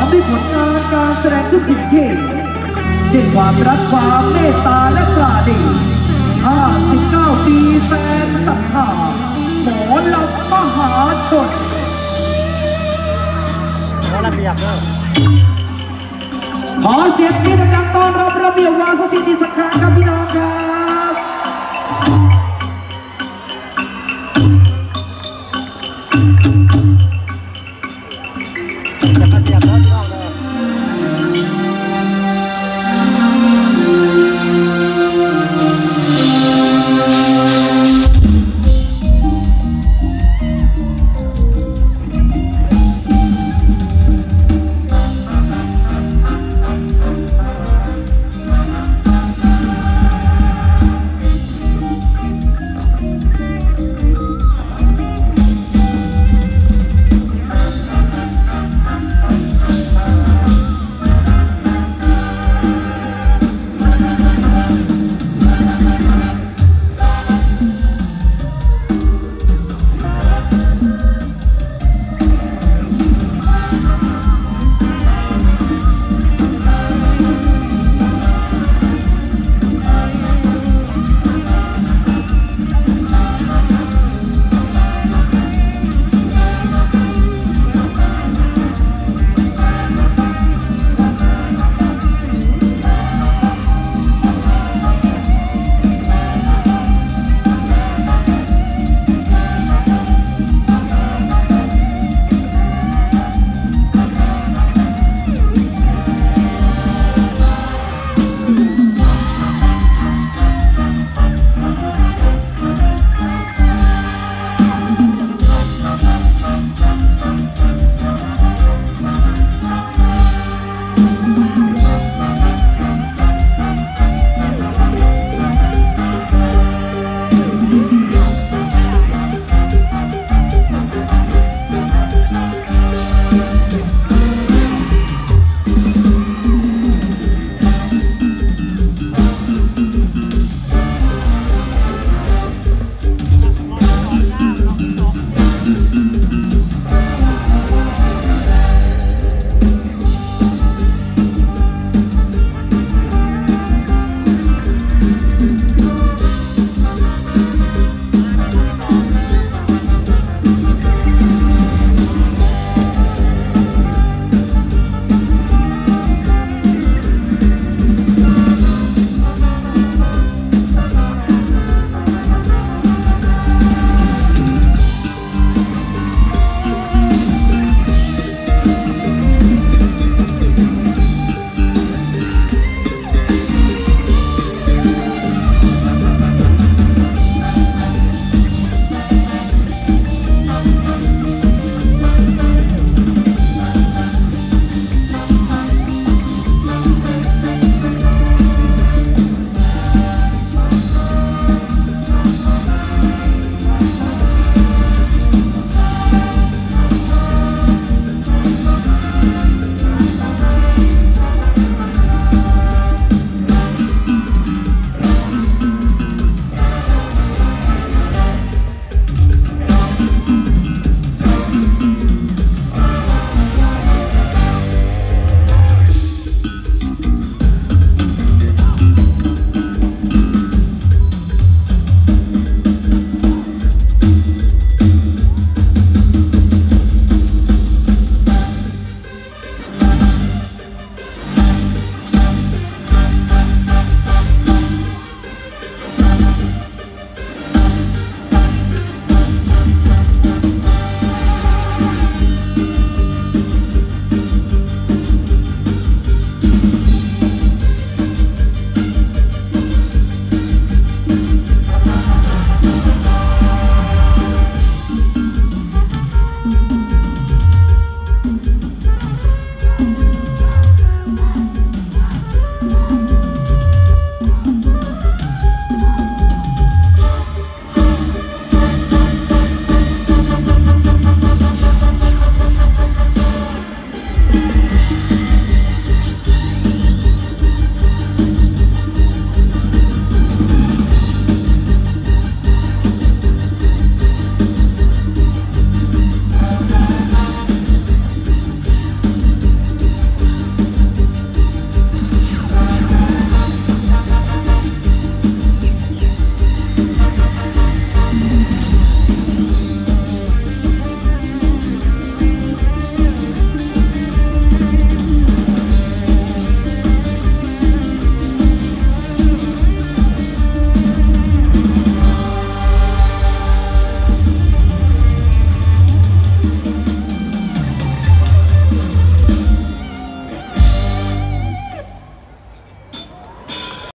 อมด้วยผลงานการแสดงทุกทิศที่ด้วยความรักความเมตตาและปราณี59 ปีแฟนสัมภาหมอลำมหาชนโอระเบียบเด้อขอเสียงนี้ดังๆต้อนรับระเบียบวาสติตอีสักครั้งครับพี่น้องครับ